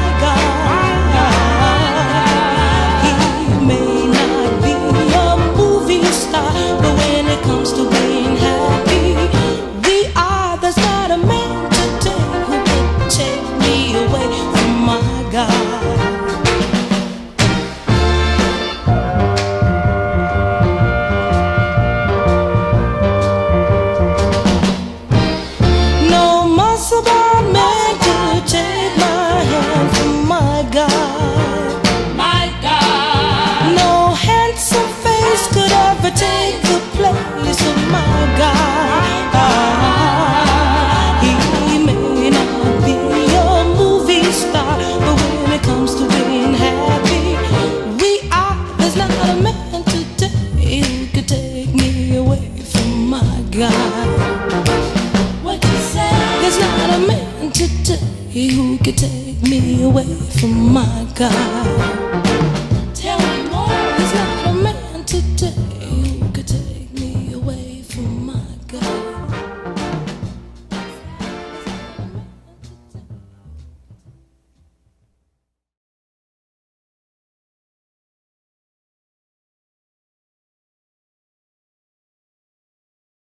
my God. But when it comes to being happy, we are. There's not a man today who could take me away from my God. What you say? There's not a man today who could take me away from my God.